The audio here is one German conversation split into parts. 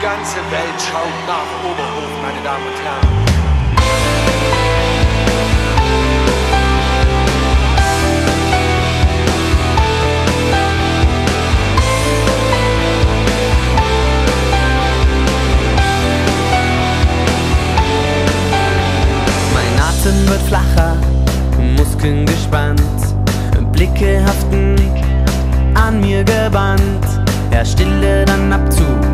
Die ganze Welt schaut nach Oberhof, meine Damen und Herren. Mein Atem wird flacher, Muskeln gespannt, Blicke haften an mir gebannt. Ja, Stille, dann Abzug,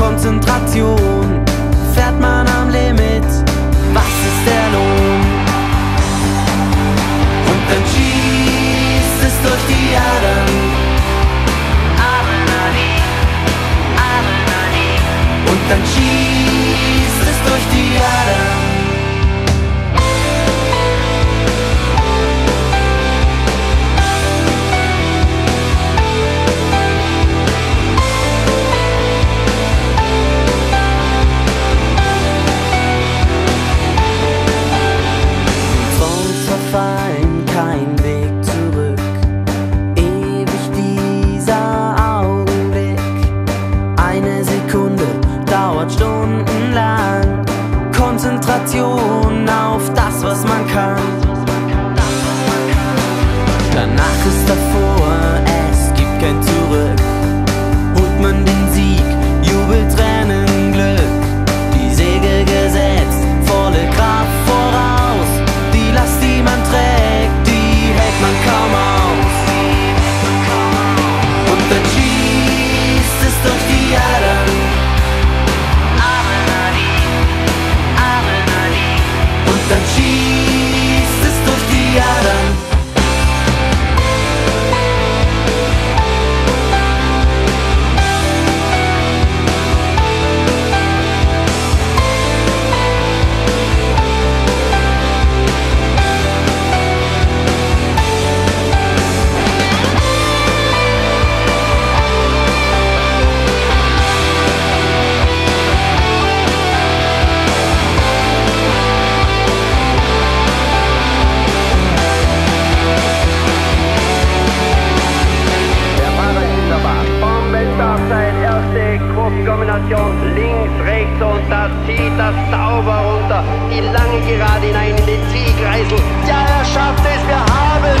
Konzentration fährt man am Limit. Was ist der Lohn? Und dann schießt es durch die Adern. Adrenalin, Adrenalin. Und dann schießt es durch die Adern. stundenlang Konzentration auf das, was man kann. Danach ist der zieht das sauber runter. Die lange Gerade hinein in den Zielkreisel. Ja, er schafft es, wir haben